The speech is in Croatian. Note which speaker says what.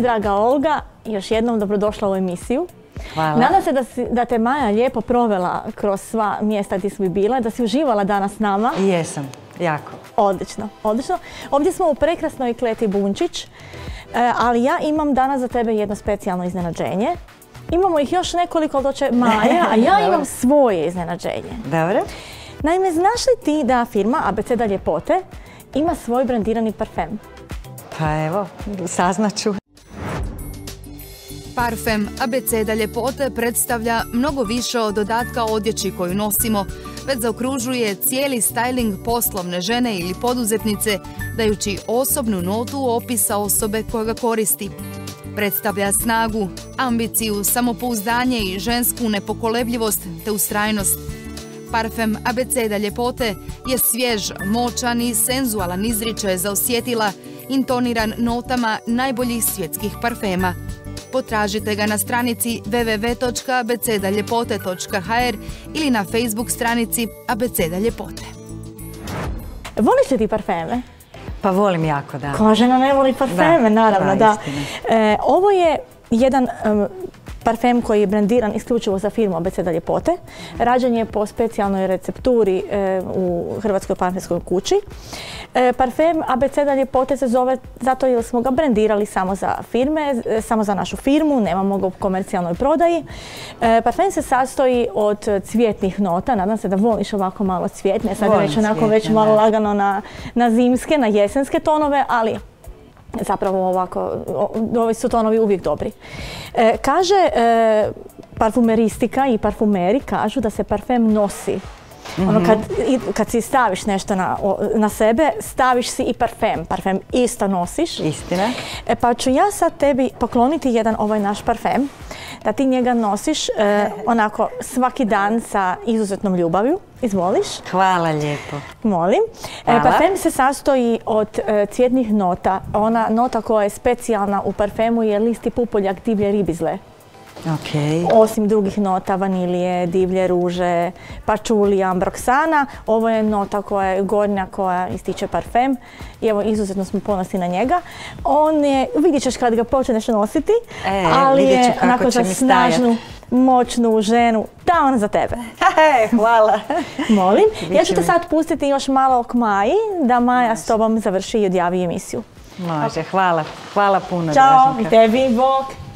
Speaker 1: Draga Olga, još jednom dobrodošla u emisiju.
Speaker 2: Hvala.
Speaker 1: Nadam se da, si, da te Maja lijepo provela kroz sva mjesta gdje si bila, da si uživala danas s nama.
Speaker 2: Jesam, jako.
Speaker 1: Odlično, odlično. Ovdje smo u prekrasnoj kleti Bunčić, e, ali ja imam danas za tebe jedno specijalno iznenađenje. Imamo ih još nekoliko, ali to će Maja, a ja imam svoje iznenađenje.
Speaker 2: Dobro.
Speaker 1: Naime, znaš li ti da firma Abeceda Ljepote ima svoj brandirani parfem?
Speaker 2: Pa evo, saznaću.
Speaker 3: Parfem Abeceda ljepote predstavlja mnogo više od dodatka odjeći koju nosimo, već zaokružuje cijeli styling poslovne žene ili poduzetnice, dajući osobnu notu opisa osobe koja ga koristi. Predstavlja snagu, ambiciju, samopouzdanje i žensku nepokolebljivost te ustrajnost. Parfem Abeceda ljepote je svjež, moćan i senzualan izričaj za osjetila, intoniran notama najboljih svjetskih parfema. Potražite ga na stranici www.abecedaljepote.hr ili na Facebook stranici Abeceda ljepote.
Speaker 1: Voliš li ti parfeme?
Speaker 2: Pa volim jako, da.
Speaker 1: Koja žena ne voli parfeme,
Speaker 2: Da,
Speaker 1: naravno,
Speaker 2: da,
Speaker 1: da. E, ovo je jedan em, parfem koji je brandiran isključivo za firmu Abeceda Ljepote. Rađen je po specijalnoj recepturi e, u Hrvatskoj parfemskoj kući. E, parfem Abeceda Ljepote se zove zato jer smo ga brandirali samo za firme, e, samo za našu firmu, nemamo ga u komercijalnoj prodaji. E, parfem se sastoji od cvjetnih nota, nadam se da voliš ovako malo cvjetne, sad je
Speaker 2: Volim
Speaker 1: već onako već malo lagano na, na zimske, na jesenske tonove, ali zapravo ovako, ovi su tonovi uvijek dobri. E, kaže e, parfumeristika i parfumeri kažu da se parfem nosi. Ono kad, i- kad si staviš nešto na, na sebe, staviš si i parfem. Parfem isto nosiš.
Speaker 2: Istina.
Speaker 1: E, pa ću ja sad tebi pokloniti jedan ovaj naš parfem, da ti njega nosiš e, onako svaki dan sa izuzetnom ljubavlju. Izvoliš?
Speaker 2: Hvala lijepo.
Speaker 1: Molim. E, parfem se sastoji od e, cvjetnih nota. Ona nota koja je specijalna u parfemu je listi pupoljak divlje ribizle. Osim drugih nota, vanilije, divlje ruže, pačuli, ambroksana, ovo je nota koja je gornja koja ističe parfem i evo izuzetno smo ponosni na njega. On je, vidjet ćeš kad ga počneš nositi,
Speaker 2: E,
Speaker 1: ali je onako za snažnu, moćnu ženu, da on za tebe.
Speaker 2: hvala.
Speaker 1: Molim. Ja ću te sad pustiti još malo k Maji, da Maja s tobom završi i odjavi emisiju.
Speaker 2: Može, hvala. Hvala puno,
Speaker 1: Ćao, i tebi, bok.